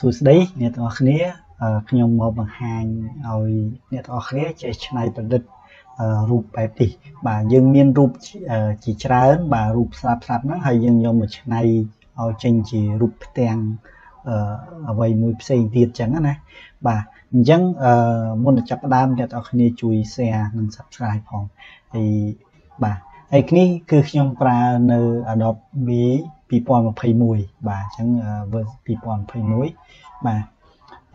បាទសួស្តីអ្នកទាំងអស់គ្នាខ្ញុំមកបង្ហាញឲ្យអ្នកទាំងអស់គ្នាចេះច្នៃប្រឌិតរូបបែបនេះបាទយើងមានរូបជាច្រើនបាទរូបស្រាប់ស្រាប់ហ្នឹងហើយយើងយកមកច្នៃឲ្យចេញជារូបផ្ទាំងអ្វីមួយផ្សេងទៀតចឹងណាបាទអញ្ចឹងមុននឹងចាប់ផ្ដើមអ្នកទាំងអស់គ្នាជួយ share និង subscribe ផងហើយបាទហើយនេះគឺខ្ញុំប្រើនៅ Adobe 2021បាទអញ្ចឹង version 2021បាទ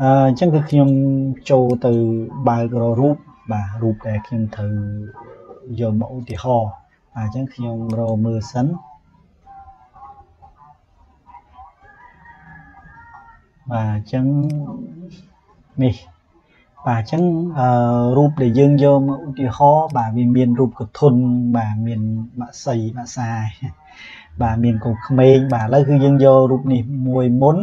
អញ្ចឹងគឺខ្ញុំចូលទៅបើករករូបបាទរូបដែលខ្ញុំត្រូវយកមកឧទាហរណ៍បាទអញ្ចឹងខ្ញុំរកមើលសិនបាទអញ្ចឹងនេះបាទអញ្ចឹងរូបដែលយើងយកមកឧទាហរណ៍បាទវាមានរូបកធុនបាទមានបាក់សីបាក់សាយ បាទមានកូនក្មេងបាទឥឡូវគឺយើងយករូបនេះមួយមុន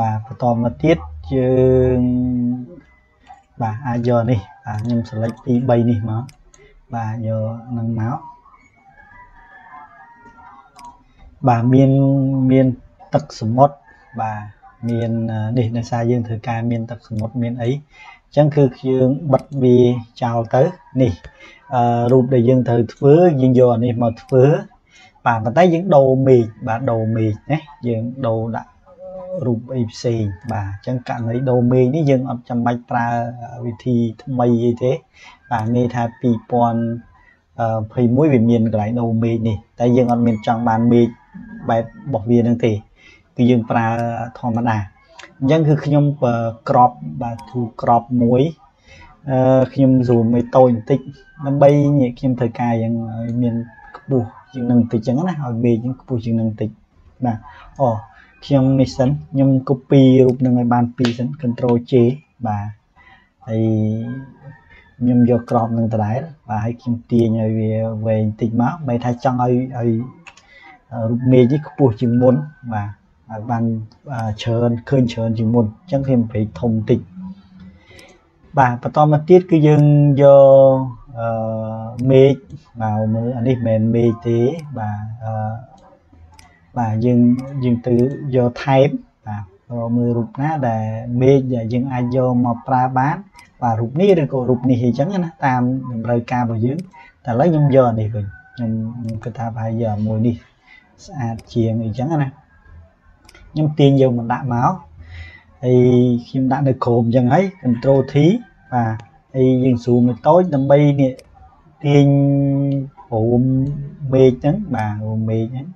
បាទបន្តមកទៀតយើងបាទអាចយកនេះបាទខ្ញុំ select ពី3នេះមកបាទយកនឹងមកបាទមានមានទឹកសមុទ្របាទមាននេះដោយសារយើងធ្វើការមានទឹកសមុទ្រមានអីអញ្ចឹងគឺយើងបិទវាចោលទៅនេះអឺរូបដែលយើងត្រូវធ្វើយើងយកអានេះមកធ្វើ បាទប៉ុន្តែយើងដូរមេឃបាទដូរមេឃណាយើងដូរដាក់រូបអីផ្សេងបាទអញ្ចឹងករណីដូរមេឃនេះយើងអត់ចាំបាច់ប្រើវិធីថ្មីអីទេបាទមេថា2021វាមានកន្លែងដូរមេឃនេះតែយើងអត់មានចង់បានមេឃបែបរបស់វានឹងទេគឺយើងប្រើធម្មតាអញ្ចឹងគឺខ្ញុំក្របបាទធូក្របមួយអឺខ្ញុំ zoom ឲ្យតូចបន្តិចដើម្បីខ្ញុំត្រូវការយ៉ាងមានខ្ពស់ ជាងនឹងបន្តិចចឹងណាឲ្យមេឃហ្នឹងខ្ពស់ជាងនឹងបន្តិចបាទអូខ្ញុំនេះសិនខ្ញុំ copy រូបនឹងឲ្យបាន2សិន control J បាទហើយខ្ញុំយកក្របនឹងដដែលបាទហើយខ្ញុំទាញឲ្យវាវែងតិចមកបែរថាចង់ឲ្យឲ្យរូបមេឃនេះខ្ពស់ជាងមុនបាទឲ្យបានច្រើនឃើញច្រើនជាងមុនអញ្ចឹងខ្ញុំប្រេកធំតិចបាទបន្តមកទៀតគឺយើងយក អឺមេឃមកមើលអានេះមិនមែនមេឃទេបាទអឺបាទយើងយើងទៅយកថែបបាទមើលរូបណាដែលមេឃដែលយើងអាចយកមកប្រើបានបាទរូបនេះឬក៏រូបនេះអីចឹងណាតាមតម្រូវការរបស់យើងតែឥឡូវខ្ញុំយកអានេះវិញខ្ញុំខ្ញុំគិតថាប្រហែលយកមួយនេះស្អាតជាងអីចឹងណាខ្ញុំទាញយកមកដាក់មកហើយខ្ញុំដាក់នៅក្រោមចឹងហើយ control T បាទ ហើយយើង zoom ទៅតូចដើម្បីនេះទាញរូមមេឃហ្នឹងបាទរូមមេឃហ្នឹង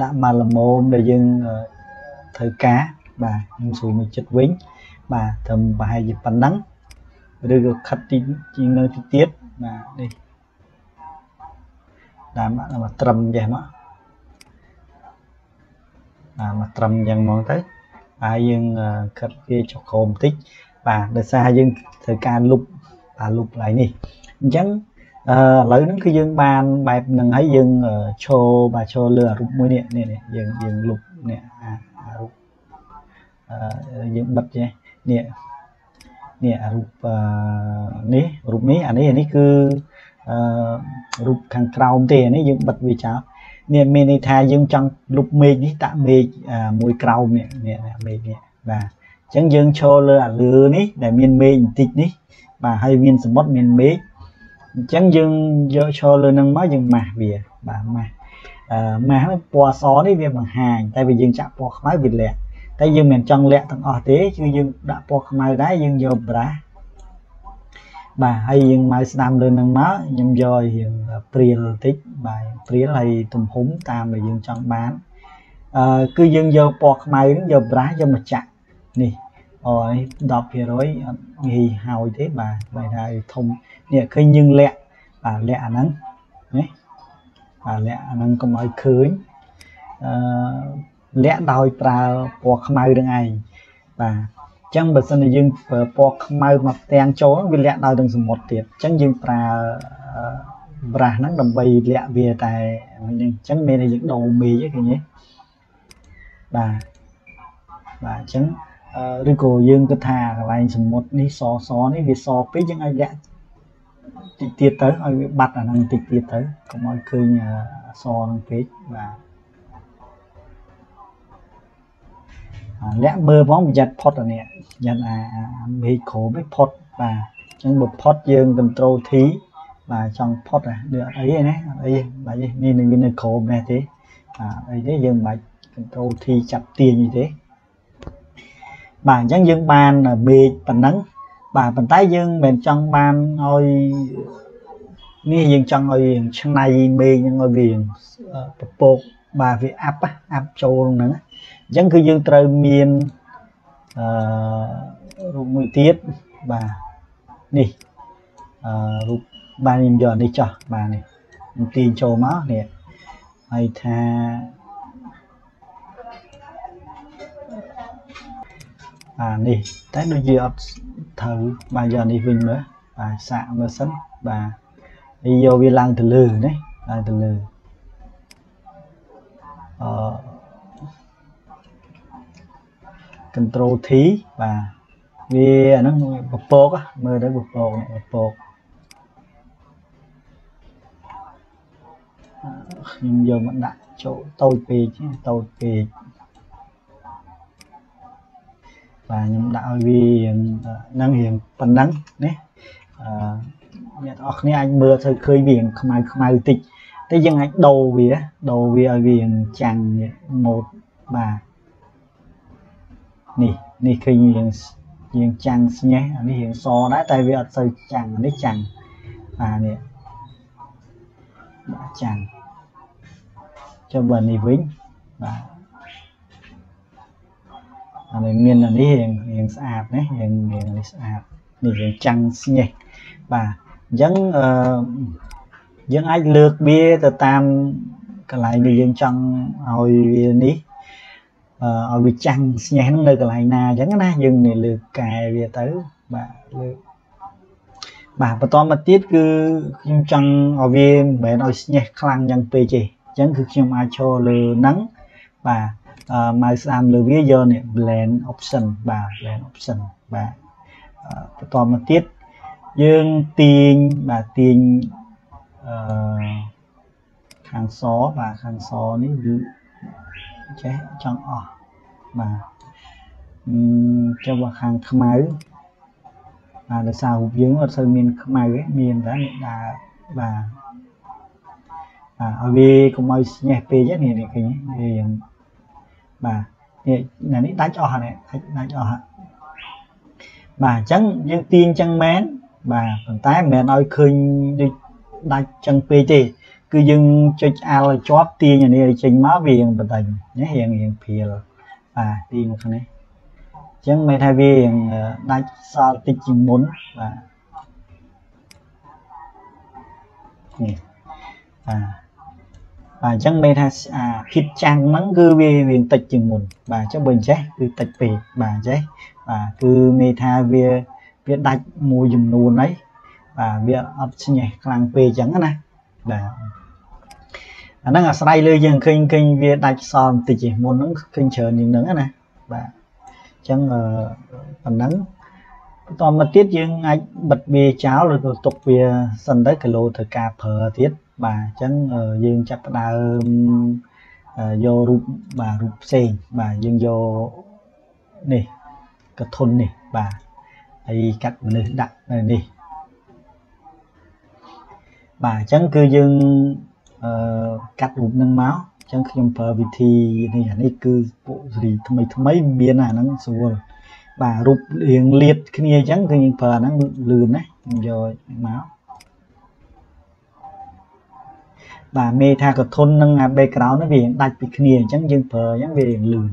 ដាក់មកល្មមដែលយើងត្រូវការបាទខ្ញុំ zoom មកចិត្តវិញបាទត្រឹមប្រហែលជាប៉ុណ្ណឹងឬក៏ខិតទីជាងនៅទីទៀតបាទនេះដាក់មកត្រឹមចេះមកបាទមកត្រឹមអញ្ចឹងហ្មងទៅហើយយើងខិតវាចុះក្រោមបន្តិចបាទដោយសារយើងត្រូវការលុប បាទលុបកន្លែងនេះអញ្ចឹងអឺឥឡូវហ្នឹងគឺយើងបានបែបហ្នឹងហើយយើងឈរបាទឈរលើរូបមួយនេះនេះយើងយើងលុបនេះអារូបអឺយើងបិទចេះនេះនេះរូបនេះរូបនេះអានេះអានេះគឺអឺរូបខាងក្រោមទេអានេះយើងបិទវាចោលនេះមានន័យថាយើងចង់លុបមេឃនេះដាក់មេឃមួយក្រោមនេះនេះមេឃនេះបាទអញ្ចឹងយើងឈរលើអាលើនេះដែលមានមេឃបន្តិចនេះ បាទហើយមានសមុទ្រមានមេឃអញ្ចឹងយើងយកឈរលើនឹងមកយើងម៉ាស់វាបាទម៉ាស់អឺម៉ាស់ពណ៌សនេះវាបង្ហាញតែវាយើងចាក់ពណ៌ខ្មៅវាលាក់តែយើងមិនចង់លាក់ទាំងអស់ទេគឺយើងដាក់ពណ៌ខ្មៅដែរយើងយកប្រាស់បាទហើយយើងមកស្ដាំលើនឹងមកខ្ញុំយករៀងព្រាលបន្តិចបាទព្រាលហើយទំហំតាមដែលយើងចង់បានអឺគឺយើងយកពណ៌ខ្មៅនឹងយកប្រាស់យកមកចាក់នេះ អូនេះ10%អត់ងាយហើយទេបាទបែរថាធំនេះឃើញយើងលាក់បាទលាក់អាហ្នឹងណាបាទលាក់អាហ្នឹងកុំឲ្យឃើញអឺលាក់ដោយប្រើពណ៌ខ្មៅនឹងឯងបាទអញ្ចឹងបើសិនជាយើងប្រើពណ៌ខ្មៅមកផ្ទាំងចូលវាលាក់ដោយនឹងសមុទ្រទៀតអញ្ចឹងយើងប្រើប្រាស់ហ្នឹងដើម្បីលាក់វាតែអញ្ចឹងមានតែយើងដូរមេឃឃើញទេបាទបាទអញ្ចឹង ឬក៏យើងគិតថាកន្លែងសមុទ្រនេះសសនេះវាសពេកយើងឲ្យលាក់តិចទៀតទៅឲ្យវាបាត់អាហ្នឹងតិចទៀតទៅកុំឲ្យឃើញសហ្នឹងពេកបាទអូលាក់មើលផងប្រយ័ត្នផុតអានេះប្រយ័ត្នអាមេឃក្រោមឯងផុតបាទអញ្ចឹងបើផុតយើង control T បាទចង់ផុតនេះអត់អីទេណាអត់អីបាច់នេះនឹងវានៅក្រោមនេះទេបាទអីទេយើងមិនបាច់ control T ចាប់ទាញទេ បាទអញ្ចឹងយើងបានមេឃប៉ុណ្ណឹងបាទប៉ុន្តែយើងមិនចង់បានឲ្យនេះយើងចង់ឲ្យឆ្នៃមេឃហ្នឹងឲ្យវាពពកបាទវាអាប់អាប់ចូលហ្នឹងអញ្ចឹងគឺយើងត្រូវមានអឺរូបមួយទៀតបាទនេះអឺរូបបានខ្ញុំយកនេះចោះបាទនេះខ្ញុំទាញចូលមកនេះហើយថា អានេះតែដូចជាអត់ត្រូវបាទយកនេះវិញមើលបាទសាកមើលសិនបាទហើយយកវាឡើងទៅលើណាឡើងទៅលើអឺ control T បាទវាអាហ្នឹងពពកមើលទៅពពកនេះពពកខ្ញុំយកមកដាក់ចូលតូចពេកតូចពេក បាទខ្ញុំដាក់ឲ្យវារៀងហ្នឹងរៀងប៉ុណ្ណឹងណាអឺអ្នកទាំងអស់គ្នាអាចមើលទៅឃើញវារៀងខ្មៅខ្មៅតិចតែយើងអាចដូរវាដូរវាឲ្យវារៀងចាំងម៉ូតបាទនេះនេះឃើញយើងយើងចាំងស្ញេះអានេះរៀងសដែរតែវាអត់សូវចាំងនេះចាំងបាទនេះបាទចាំងចុះបើនេះវិញបាទ អានេះមានអានេះរៀងរៀងស្អាតណារៀងរៀងនេះស្អាតនេះរៀងចាំងស្ញេះបាទអញ្ចឹងអឺយើងអាចលើកវាទៅតាមកន្លែងដែលយើងចង់ឲ្យវានេះឲ្យវាចាំងស្ញេះហ្នឹងនៅកន្លែងណាអញ្ចឹងណាយើងនេះលើកកែវាទៅបាទលើកបាទបន្តមកទៀតគឺខ្ញុំចង់ឲ្យវាមិនមែនឲ្យស្ញេះខ្លាំងយ៉ាងពេកទេអញ្ចឹងគឺខ្ញុំអាចចូលលើហ្នឹងបាទ mouse ស្ដាមលើវាយកនេះ blend option បាទ blend option បាទបន្តមកទៀតយើងទាញបាទទាញអឺខាងសបាទខាងសនេះគឺចេះចង់អស់បាទអឺចុះបើខាងខ្មៅបាទដោយសាររូបយើងអត់សូវមានខ្មៅទេមានតែនេះដើរបាទបាទឲ្យវាកុំឲ្យស្ញេះពេកនេះនេះឃើញវាយ៉ាង បាទនេះនេះដាច់អស់ហ្នឹងដាច់អស់បាទអញ្ចឹងយើងទាញអញ្ចឹងមែនបាទប៉ុន្តែមិនមែនឲ្យឃើញដូចដាច់ចឹងពេកទេ គឺយើងចុចអាល់ឲ្យជាប់ទាញអានេះឲ្យចេញមកវារៀងបន្តិចណារៀងរៀងព្រាលបាទទាញមកខាងនេះអញ្ចឹងមិនថាវារៀងដាច់សល់តិចជាងមុនបាទនេះបាទ បាទអញ្ចឹងមានថាអាភាពចាំងហ្នឹងគឺវាវាតិចជាងមុនបាទអញ្ចឹងបើអញ្ចេះគឺតិចពេកបាទអញ្ចេះបាទគឺមានថាវាវាដាច់មួយចំនួនហើយបាទវាអត់ស្ញេះខ្លាំងពេកអញ្ចឹងណាបាទអាហ្នឹងអាស្រ័យលើយើងឃើញឃើញវាដាច់សល់បន្តិចមុនហ្នឹងឃើញច្រើនជាងហ្នឹងណាបាទអញ្ចឹងប៉ុណ្ណឹងបន្តមកទៀតយើងអាចបិទវាចោលឬក៏ទុកវាសិនទៅគីឡូត្រូវការប្រើទៀត បាទអញ្ចឹងយើងចាប់ផ្ដើមយករូបបាទរូបផ្សេងបាទយើងយកនេះកធុននេះបាទហើយកាត់មនុស្សដាក់នៅនេះបាទអញ្ចឹងគឺយើងអឺកាត់រូបនឹងមកអញ្ចឹងខ្ញុំប្រើវិធីនេះអានេះគឺពួកសេរីថ្មីថ្មីមានអាហ្នឹងស្រួលបាទរូបរៀងលាតគ្នាអញ្ចឹងគឺយើងប្រើអាហ្នឹងលឿនណាខ្ញុំយកមក បាទមេថាកធុននឹងអា background នេះវាដាច់ពីគ្នាអញ្ចឹងយើងប្រើអញ្ចឹងវារៀងលឿន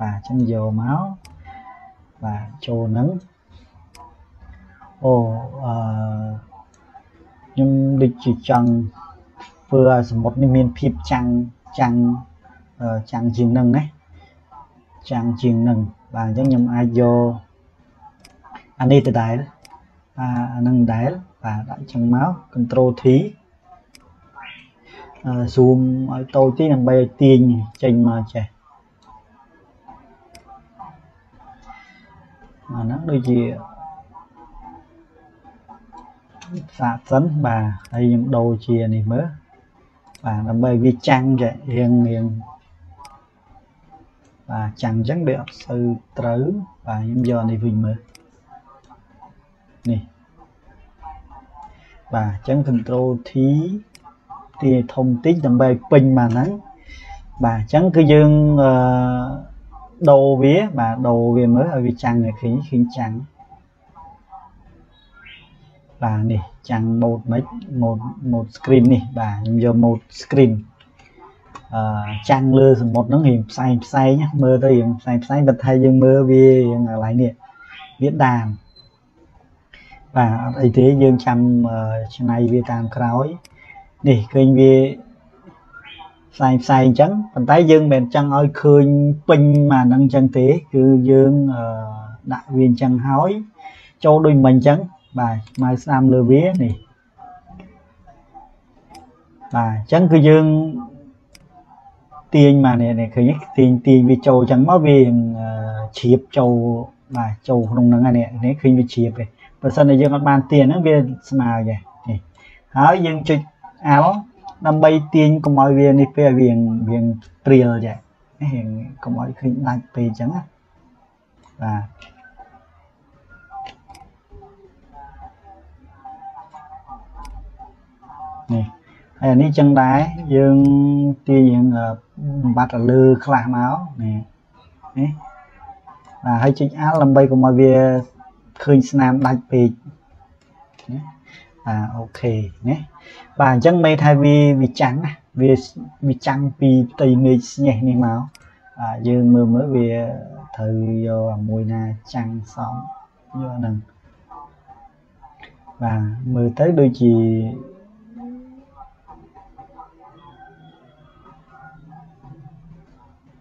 បាទអញ្ចឹងយកមកបាទចូលហ្នឹងអូអឺខ្ញុំដូចជាចង់ធ្វើឲ្យសមុទ្រនេះមានភាពចាំងចាំងចាំងជាងនឹងណាចាំងជាងនឹងបាទអញ្ចឹងខ្ញុំអាចយកអានេះទៅដែរអានឹងដែរបាទដាក់ចឹងមក control T zoom ឲ្យតូចទីដើម្បីឲ្យទាញចេញមកចេះអាហ្នឹងដូចជាសាកសិនបាទហើយខ្ញុំដូរជានេះមើលបាទដើម្បីវាចាំងចេះរៀងរៀងបាទចាំងអញ្ចឹងវាអត់សូវត្រូវបាទខ្ញុំយកនេះវិញមើលនេះបាទអញ្ចឹង control T ទាធំតិចដើម្បីឲ្យពេញមកហ្នឹងបាទអញ្ចឹងគឺយើងអឺដូរវាបាទដូរវាមើលឲ្យវាចាំងឲ្យឃើញឃើញចាំងបាទនេះចាំង mode មិន mode mode screen នេះបាទខ្ញុំយក mode screen អឺចាំងលើសមុទ្រហ្នឹងរៀងផ្សែងផ្សែងមើលទៅរៀងផ្សែងផ្សែងប៉ុន្តែយើងមើលវារៀងកន្លែងនេះវាដានបាទអត់អីទេយើងចាំឆ្នៃវាតាមក្រោយ នេះឃើញវាផ្សែងផ្សែងអញ្ចឹងប៉ុន្តែយើងមិនចង់ឲ្យឃើញពេញមកហ្នឹងអញ្ចឹងទេ គឺយើងដាក់វាអញ្ចឹងហើយ ចូលដូចមិញអញ្ចឹងបាទម៉ៅស្ដាំលើវានេះបាទអញ្ចឹងគឺយើងទាញមកនេះឃើញទាញទាញវាចូលអញ្ចឹងមកវាជ្រាបចូលបាទចូលក្នុងហ្នឹងនេះនេះឃើញវាជ្រាបទេបើសិនតែយើងអត់បានទាញហ្នឹងវាស្មើទេនេះហើយយើងចុច L ដើម្បីទាញកុំឲ្យវានេះពេលវាវាព្រាលចានេះកុំឲ្យឃើញដាច់ពេកអញ្ចឹងណាបាទនេះហើយអានេះចឹងដែរយើងទាញយើងបំបត្តិទៅលើខ្លះមកនេះនេះបាទហើយចុច Alt ដើម្បីកុំឲ្យវាឃើញស្នាមដាច់ពេកណា បាទអូខេណាបាទអញ្ចឹងមេថាវាវាចាំងណាវាវាចាំងពីផ្ទៃមេឃស្ញេះនេះមកបាទយើងមើលមើលវាត្រូវយកអាមួយណាចាំងសំយកហ្នឹងបាទមើលទៅដូចជា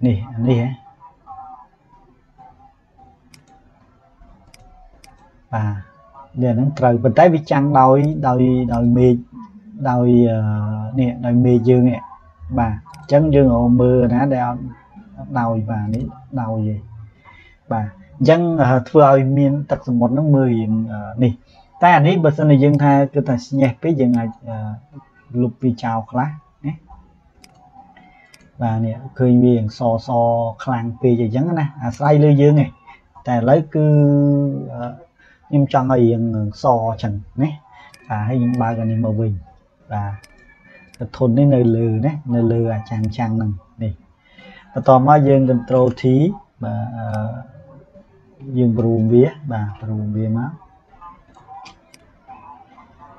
នេះនេះហ៎បាទ នេះហ្នឹងត្រូវប៉ុន្តែវាចាំងដោយដោយដោយមេឃដោយនេះដោយមេឃយើងនេះបាទអញ្ចឹងយើងរមើលណាដែលអត់ដោយបាទនេះដោយទេបាទអញ្ចឹងធ្វើឲ្យមានទឹកសមុទ្រហ្នឹងមើលរៀងនេះតែអានេះបើសិនជាយើងថាគឺថាស្ញេះពេកយើងអាចលុបវាចោលខ្លះណាបាទនេះឃើញវាសសខ្លាំងពេកអញ្ចឹងណាអាស្រ័យលើយើងឯងតែឥឡូវគឺ ខ្ញុំចង់ឲ្យរៀងសអញ្ចឹងណាបាទហើយខ្ញុំបើកអានេះមកវិញបាទធុននេះនៅលើណានៅលើអាចាំងចាំងហ្នឹងនេះបន្តមកយើង control T បាទយើងប្រូមវាបាទប្រូមវាមក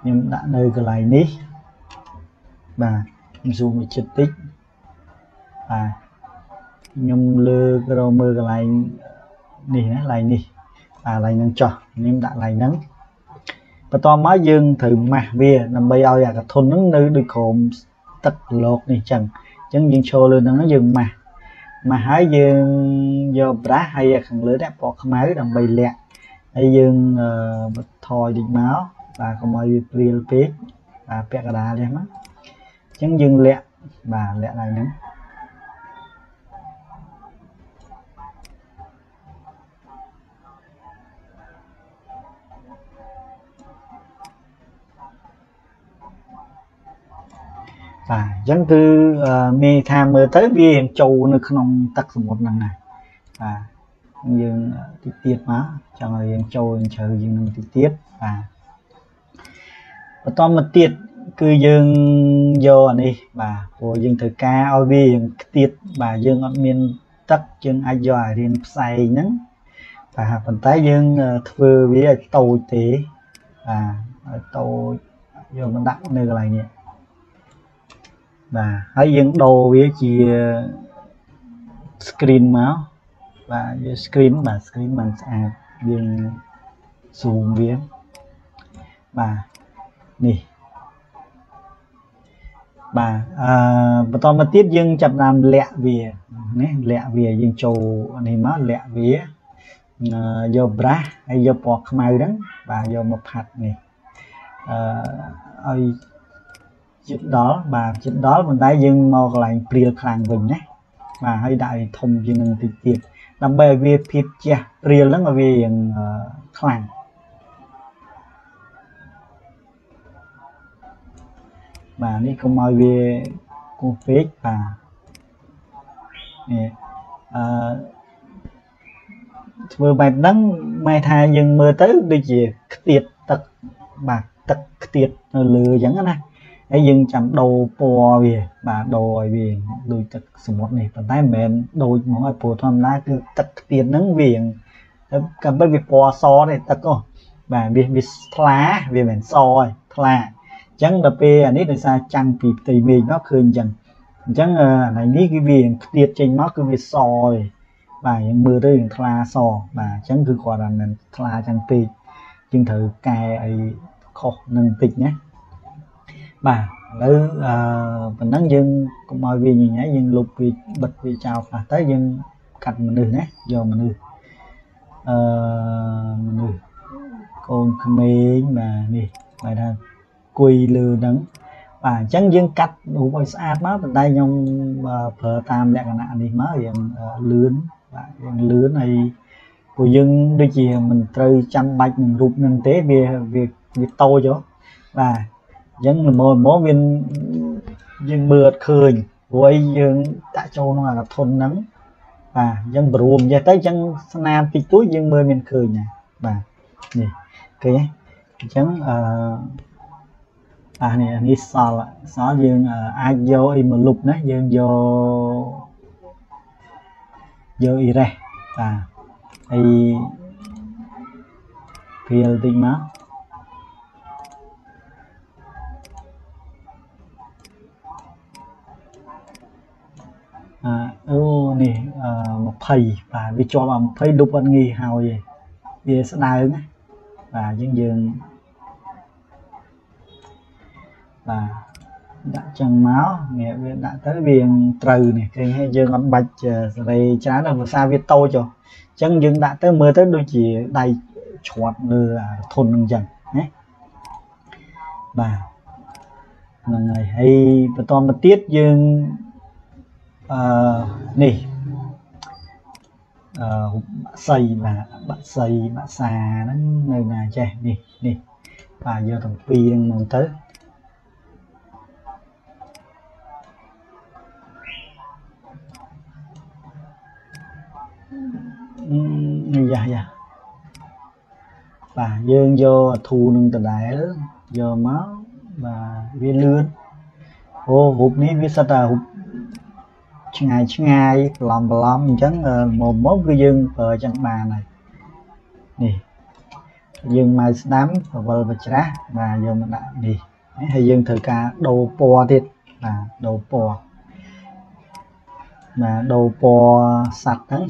ខ្ញុំដាក់នៅកន្លែងនេះបាទខ្ញុំ zoom មួយចិត្តតិចបាទខ្ញុំលើករមើលកន្លែងនេះណាកន្លែងនេះ បាទកន្លែងហ្នឹងចោះខ្ញុំដាក់កន្លែងហ្នឹងបន្ទាប់មកយើងត្រូវម៉ាស់វាដើម្បីឲ្យអាកធុនហ្នឹងនៅដូចក្រោមទឹកលោកនេះចឹងអញ្ចឹងយើងឈរលើហ្នឹងយើងម៉ាស់ម៉ាស់ហើយយើងយកប្រាស់ហើយខាងលើនេះពណ៌ខ្មៅដើម្បីលាក់ហើយយើងថយតិចមកបាទកុំឲ្យវាព្រាលពេកបាទពាក់កណ្ដាលនេះមកអញ្ចឹងយើងលាក់បាទលាក់ឡើងហ្នឹង បាទអញ្ចឹងគឺមេថាមើលទៅវាចូលនៅក្នុងទឹកសមុទ្រហ្នឹងណាបាទយើងតិចទៀតមកចង់ឲ្យយើងចូលជ្រៅជាងនឹងតិចទៀតបាទបន្តមកទៀតគឺយើងយកអានេះបាទព្រោះយើងត្រូវការឲ្យវាយើងខ្ទៀតបាទយើងអត់មានទឹកយើងអាចយកអារៀនផ្សែងហ្នឹងបាទប៉ុន្តែយើងធ្វើវាឲ្យតូចទេបាទឲ្យតូចយកមកដាក់នៅកន្លែងនេះ បាទហើយយើងដូរវាជា screen មកបាទយក screen បាទ screen បានស្អាតយើង zoom វាបាទនេះបាទអឺបន្តមកទៀតយើងចាប់ដើមលាក់វាណាលាក់វាយើងចូលនេះមកលាក់វាយក brush ហើយយកពណ៌ខ្មៅហ្នឹងបាទយកមកផាត់នេះអឺឲ្យ ចិត្តដល់បាទចិត្តដល់ប៉ុន្តែយើងមកកន្លែងព្រាលខ្លាំងវិញណាបាទហើយដាក់ឲ្យធំជាងនឹងតិចទៀតដើម្បីឲ្យវាភាពជះព្រាលហ្នឹងឲ្យវាយ៉ាងខ្លាំងបាទនេះកុំឲ្យវាគោះពេកបាទនេះអឺធ្វើបែបហ្នឹងម៉ែថាយើងមើលទៅដូចជាខ្ទាតទឹកបាទទឹកខ្ទាតនៅលើអញ្ចឹងណា ហើយយើងចាំដូរពណ៌វាបាទដូរឲ្យវាដូចទឹកសមុទ្រនេះប៉ុន្តែមិនមែនដូចមកឲ្យព្រោះធម្មតាគឺទឹកខ្ទាតហ្នឹងវាកំបីវាពណ៌សទេទឹកអូបាទវាវាថ្លាវាមិនសទេថ្លាអញ្ចឹងដល់ពេលអានេះដោយសារចាំងពីផ្ទៃមេឃមកឃើញអញ្ចឹងអញ្ចឹងអានេះគឺវាខ្ទាតចេញមកគឺវាសទេបាទយើងមើលទៅយើងថ្លាសបាទអញ្ចឹងគឺគាត់ថាមិនថ្លាចឹងពេកយើងត្រូវកែឲ្យខុសនឹងបន្តិចណា បាទឥឡូវអឺប៉ុណ្ណឹងយើងកុំឲ្យវាញញ៉ៃយើងលុបវាបិទវាចោលខ្លះទៅយើងកាត់មនុស្សណាយកមនុស្សអឺមនុស្សកូនក្មេងបាទនេះបែរថាគួយលើហ្នឹងបាទអញ្ចឹងយើងកាត់រូបឲ្យស្អាតមកប៉ុន្តែខ្ញុំប្រើតាមលក្ខណៈនេះមករៀងលឿនបាទរៀងលឿនហើយពួកយើងដូចជាមិនត្រូវចាំបាច់នឹងរូបនឹងទេវាវាវាតូចហ៎បាទ អញ្ចឹងល្មមមកវាយើងមើលអត់ឃើញព្រោះអីយើងដាក់ចូលក្នុងអាកធនហ្នឹងបាទអញ្ចឹងព្រមចេះទៅអញ្ចឹងស្នាមតិចតួចយើងមើលមានឃើញណាបាទនេះឃើញទេអញ្ចឹងអឺអានេះនេះសល់សល់យើងអាចយកអីមកលុបណាយើងយកយកអ៊ីរ៉េសបាទហើយព្រាលតិចមក អឺអូនេះអឺ20បាទវាជាប់អា20លុបអត់ងាយហើយទេវាស្ដើងណាបាទយើងយើងបាទដាក់ចឹងមកងាកវាដាក់ទៅវាត្រូវនេះឃើញហើយយើងអត់បាច់សេរីច្រើនដល់ភាសាវាតូចអញ្ចឹងយើងដាក់ទៅមើលទៅដូចជាដៃឆ្វាត់លើអាធុនហ្នឹងអញ្ចឹងណាបាទហ្នឹងហើយហើយបន្តមកទៀតយើង អឺនេះអឺបាក់សៃបាទបាក់សៃបាក់សាហ្នឹងនៅណាចេះនេះនេះបាទយកទាំងពីរហ្នឹងមកទៅយ៉ាយ៉ាបាទយើងយកអាធូនឹងដដែលយកមកបាទវាលឿនអូរូបនេះវាសិតតែរូប ឆ្ងាយឆ្ងាយប្លំប្លំអញ្ចឹងមកមកគឺយើងប្រើអញ្ចឹងបានហើយនេះយើងមកស្ដាំបវលបច្រាស់បាទយកមកដាក់នេះហើយយើងត្រូវការដូរពណ៌ទៀតបាទដូរពណ៌បាទដូរពណ៌សัตว์ហ្នឹង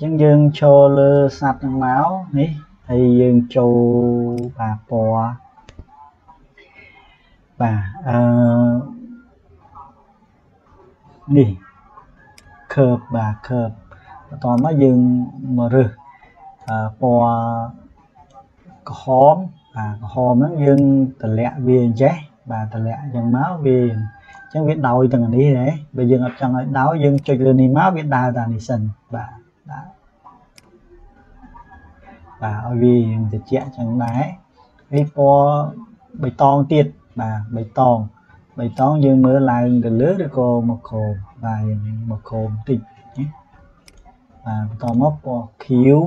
អញ្ចឹងយើងចូលលើសัตว์ហ្នឹងមកនេះហើយយើងចូលបាទពណ៌បាទអឺនេះ curve បាទ curve បន្តមកយើងមករើសពណ៌ក្រហមបាទក្រហមហ្នឹងយើងតម្លាក់វាអញ្ចេះបាទតម្លាក់អញ្ចឹងមកវាអញ្ចឹងវាដោយទាំងនេះដែរបើយើងអត់ចង់ឲ្យដោយយើងចុចលើនេះមកវាដើរតាមនេះសិនបាទបាទបាទឲ្យវាយើងត្រជាក់ចឹងដែរហើយពណ៌បៃតងទៀតបាទបៃតង បៃតងយើងមើលឡើងទៅលើឬក៏មកក្រោមបាទមកក្រោមតិចណាបាទបន្តមកពណ៌ខៀវ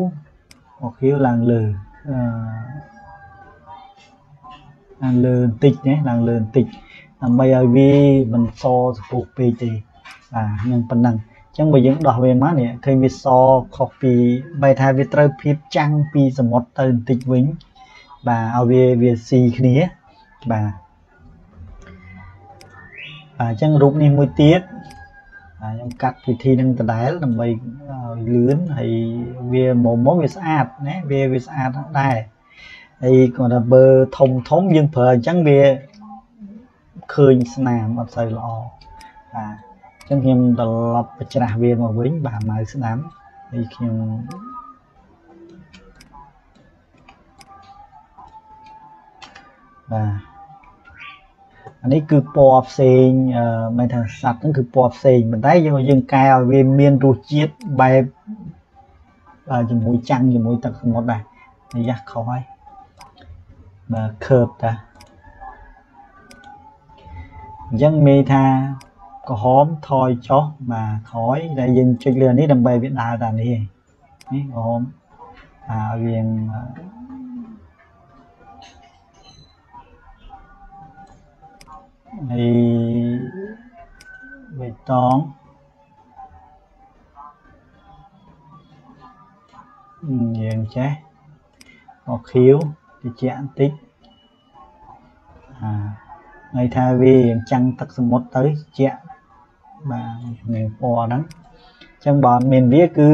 ពណ៌ខៀវឡើងលើអឺឡើងលើបន្តិចណាឡើងលើបន្តិចដើម្បីឲ្យវាមិនសសពុះពេកទេបាទនឹងប៉ុណ្ណឹងចឹងបើយើងដោះវាមកនេះឃើញវាសខុសពីបែរថាវាត្រូវភាពចាំងពីសមុទ្រទៅបន្តិចវិញបាទឲ្យវាវាស៊ីគ្នាបាទ អញ្ចឹងរូបនេះមួយទៀតខ្ញុំកាត់វិធីនឹងដដែលដើម្បីឲ្យលឿនហើយវាមុំមកវាស្អាតណាវាវាស្អាតដែរហើយគាត់ថាបើធំធំយើងប្រើអញ្ចឹងវាឃើញស្នាមអត់សូវល្អបាទអញ្ចឹងខ្ញុំត្រឡប់បច្រាស់វាមកវិញបាទម៉ៅស្ដាំហើយខ្ញុំបាទ អានេះគឺពណ៌ផ្សេងមិនថាសត្វហ្នឹងគឺពណ៌ផ្សេងប៉ុន្តែយើងយើងកែឲ្យវាមានរសជាតិបែបជាមួយចាំងជាមួយទឹកសមុទ្រដែរនេះយ៉ាស់ខុសហើយបាទ curve តាអញ្ចឹងមេថាក្រហមថយចុះបាទក្រោយដែលយើងចុចលើនេះដើម្បីវាដើរតាមនេះនេះក្រហមអាវាង ហើយបៃតងយើងចេះមកខៀវតិចបន្តិចអាន័យថាវារៀងចាំងទឹកសមុទ្រទៅជាក់បាទនៅពណ៌ហ្នឹងអញ្ចឹងបើអត់មានវាគឺ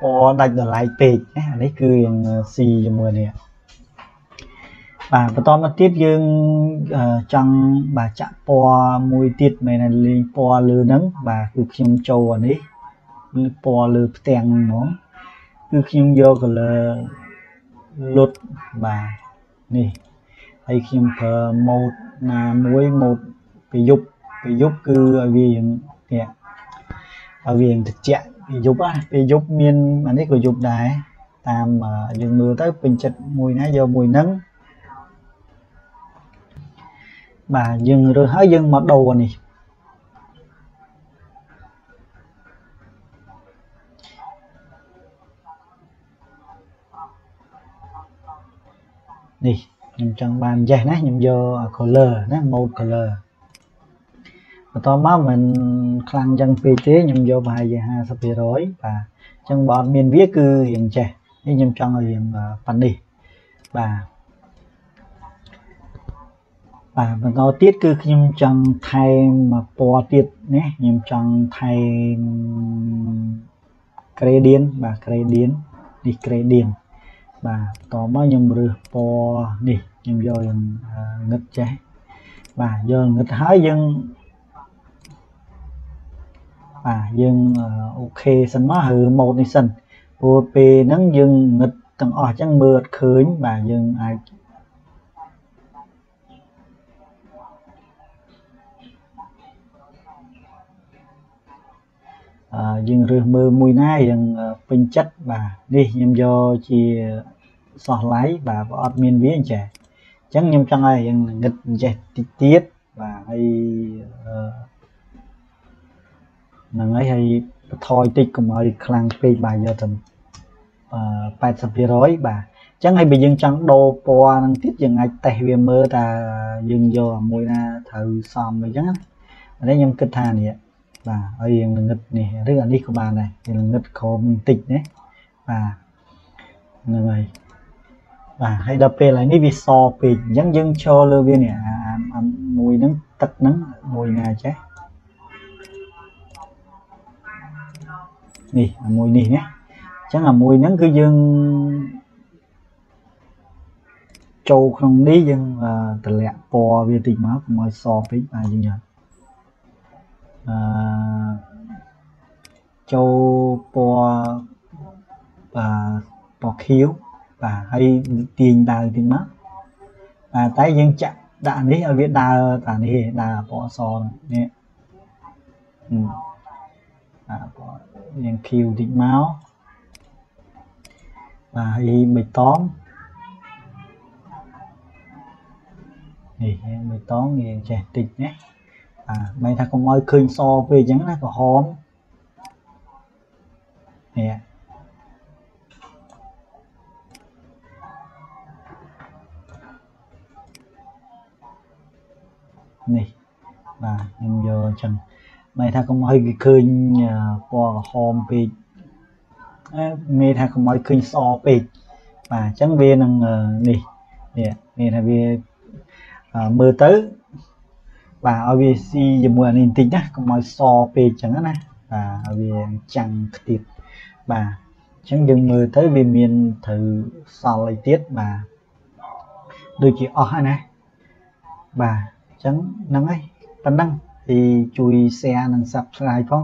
ពណ៌ដាច់តម្លៃពេកណាអានេះគឺរៀងស៊ីជាមួយនេះ បាទបន្តមកទៀតយើងចង់បាទចាក់ពណ៌មួយទៀតមែនលេងពណ៌លើហ្នឹងបាទគឺខ្ញុំចូលអានេះពណ៌លើផ្ទាំងហ្មងគឺខ្ញុំយក color លុតបាទនេះហើយខ្ញុំប្រើ mode ណាមួយ mode ប្រយុទ្ធប្រយុទ្ធគឺឲ្យវាយ៉ាងនេះឲ្យវាយ៉ាងត្រជាក់ប្រយុទ្ធណាប្រយុទ្ធមានអានេះក៏យុទ្ធដែរតាមយើងមើលទៅពេញចិត្តមួយណាយកមួយហ្នឹង បាទយើងរើសហើយយើងមកដូរនេះនេះខ្ញុំចង់បានចេះណាខ្ញុំយក color ណា mode color បន្តមកមិនខ្លាំងចឹងពេកទេខ្ញុំយកប្រហែលជា50%បាទអញ្ចឹងបើអត់មានវាគឺរៀងចេះនេះខ្ញុំចង់ឲ្យរៀងប៉ានេះបាទ បាទបន្តទៀតគឺខ្ញុំចង់ថែមពណ៌ទៀតណាខ្ញុំចង់ថែម gradient បាទ gradient នេះ gradient បាទតមកខ្ញុំរើសពណ៌នេះខ្ញុំយកយ៉ាងងឹតចេះបាទយកងឹតហើយយើងបាទយើងអូខេសិនមកឬម៉ូតនេះសិនព្រោះពេលហ្នឹងយើងងឹតទាំងអស់អញ្ចឹងមើលអត់ឃើញបាទយើងអាច យើងរើសមើលមួយណាយើងពេញចិត្តបាទនេះខ្ញុំយកជាសោះឡៃបាទបើអត់មានវាអញ្ចឹងអញ្ចឹងខ្ញុំចង់ឲ្យយើងងឹតចេះតិចទៀតបាទហើយហ្នឹងហើយហើយបន្ថយតិចកុំឲ្យខ្លាំងពេកបាទយកទៅ80%បាទអញ្ចឹងហើយបើយើងចង់ដូរពណ៌ហ្នឹងទៀតយើងអាចតេស្តវាមើលថាយើងយកមួយណាត្រូវសមអញ្ចឹងណានេះខ្ញុំគិតថានេះ បាទហើយយើងងឹតនេះឬអានេះក៏បានដែរយើងងឹតក្រោមបន្តិចណាបាទហ្នឹងហើយបាទហើយដល់ពេលហើយនេះវាសពេកអញ្ចឹងយើងចូលលើវានេះអាមួយហ្នឹងទឹកហ្នឹងមួយណាចេះនេះអាមួយនេះណាអញ្ចឹងអាមួយហ្នឹងគឺយើងចូលក្នុងនេះយើងតម្លាក់ពណ៌វាតិចមកកុំឲ្យសពេកបាទយើងយក អឺចូលពណ៌បាទពណ៌ខៀវបាទហើយទាញដើរតិចមកបាទតែយើងចាក់ដាក់នេះឲ្យវាដើរតានេះដើរពណ៌អសនេះបាទពណ៌យើងខៀវតិចមកបាទហើយបៃតងនេះបៃតងយើងចេះតិចណាបាទ មិនថាកុំឲ្យឃើញសពេកអញ្ចឹងណាក្រហមនេះនេះបាទខ្ញុំយកអញ្ចឹងមិនថាកុំឲ្យគេឃើញពណ៌ក្រហមពេកមានថាកុំឲ្យឃើញសពេកបាទអញ្ចឹងវានឹងនេះនេះមានថាវាមើលទៅ បាទឲ្យវាស៊ីជាមួយអានេះបន្តិចណាកុំឲ្យសពេកអញ្ចឹងណាបាទឲ្យវាចាំងខ្ទៀតបាទអញ្ចឹងយើងមើលទៅវាមានត្រូវសល់អីទៀតបាទដូចជាអស់ហើយណាបាទអញ្ចឹងហ្នឹងហើយប៉ុណ្ណឹង thì ជួយ share និង subscribe ផង